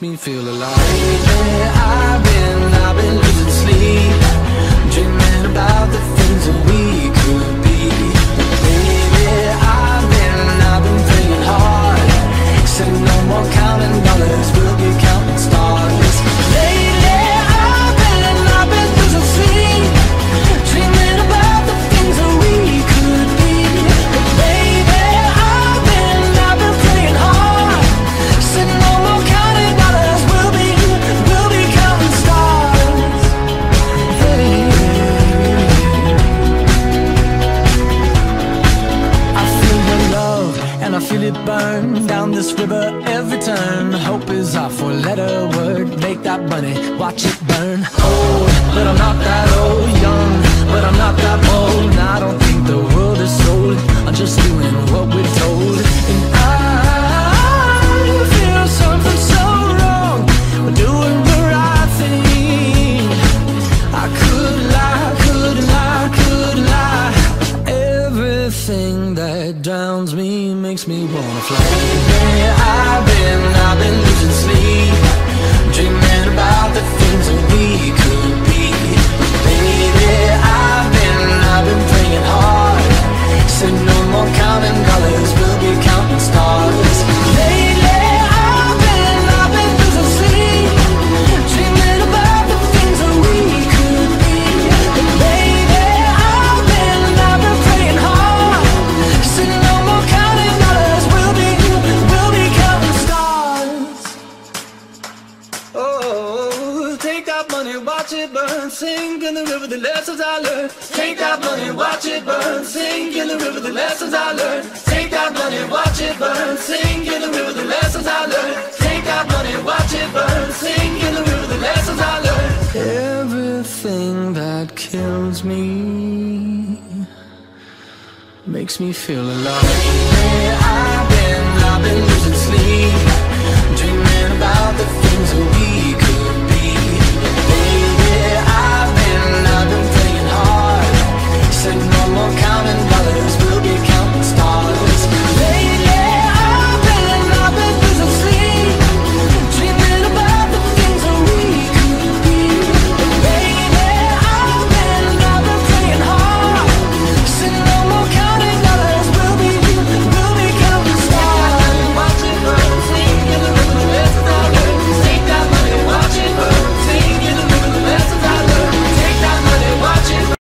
makes me feel alive. Lately, I've been, I've been losing sleep, dreaming about the things that we it burn down this river every turn. Hope is our four letter word. Make that money, watch it burn. Old, but I'm not that old. Young, but I'm not that bold. I don't think the world is sold. I'm just doing what we're me makes me wanna fly. Lately, I've been, I've been losing sleep, dreaming about the things that we could burn, sink in the river, the lessons I learned. Take that money, watch it burn, sink in the river, the lessons I learned. Take that money, watch it burn, sink in the river, the lessons I learned. Take that money, watch it burn, sink in the river, the lessons I learned. Everything that kills me makes me feel alive. I've